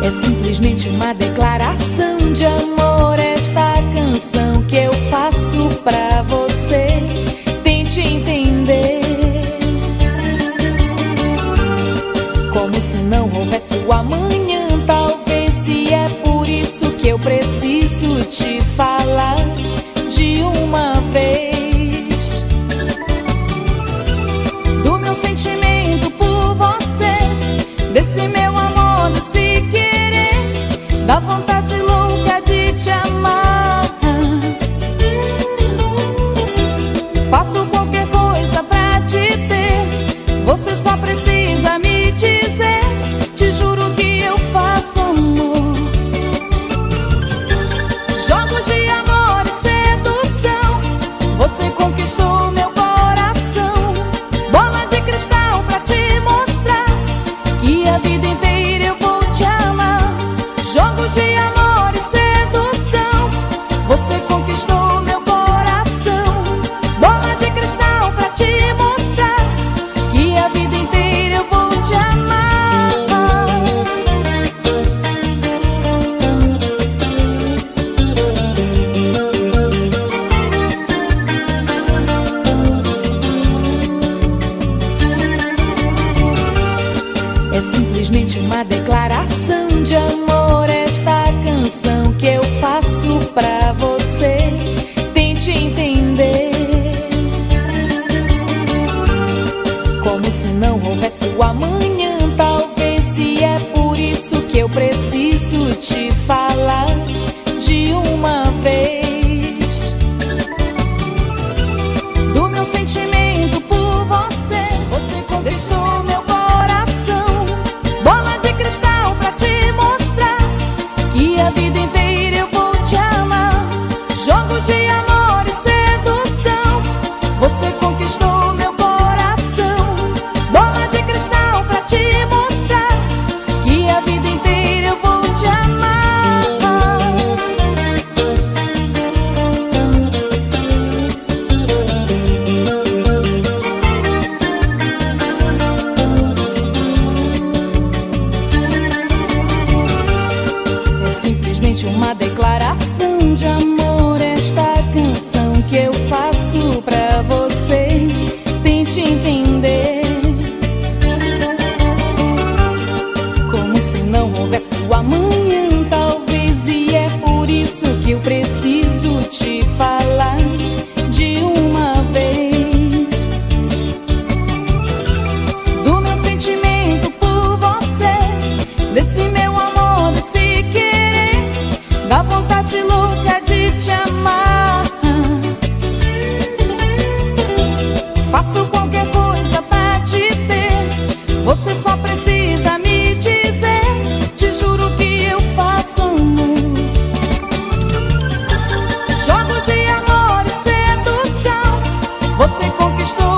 É simplesmente uma declaração de amor. Esta canção que eu faço pra você. Eu preciso te falar de uma vez. Do meu sentimento por você. Desse meu amor, desse querer. Da vontade simplesmente uma declaração de amor. Esta canção que eu faço pra você. Conquistou meu coração. Bola de cristal pra te mostrar que a vida inteira eu vou te amar. É simplesmente uma declaração de amor. Esta canção que eu faço pra você. anything что